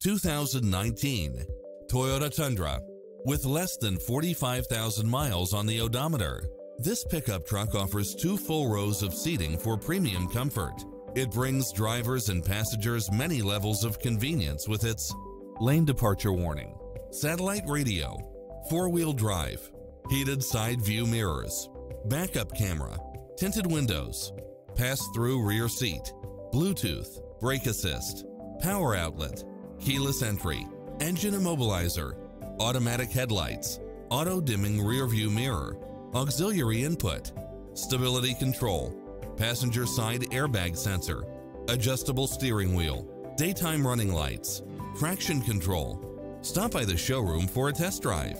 2019 Toyota Tundra with less than 45,000 miles on the odometer. This pickup truck offers two full rows of seating for premium comfort. It brings drivers and passengers many levels of convenience with its lane departure warning, satellite radio, four-wheel drive, heated side view mirrors, backup camera, tinted windows, pass-through rear seat, Bluetooth, brake assist, power outlet, keyless entry, engine immobilizer, automatic headlights, auto-dimming rear view mirror, auxiliary input, stability control, passenger side airbag sensor, adjustable steering wheel, daytime running lights, traction control. Stop by the showroom for a test drive.